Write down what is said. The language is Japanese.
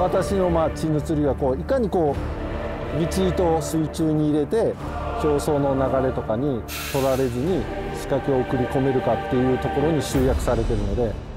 私のまあ血の釣りがこういかにこう道糸を水中に入れて競争の流れとかに取られずに仕掛けを送り込めるかっていうところに集約されてるので。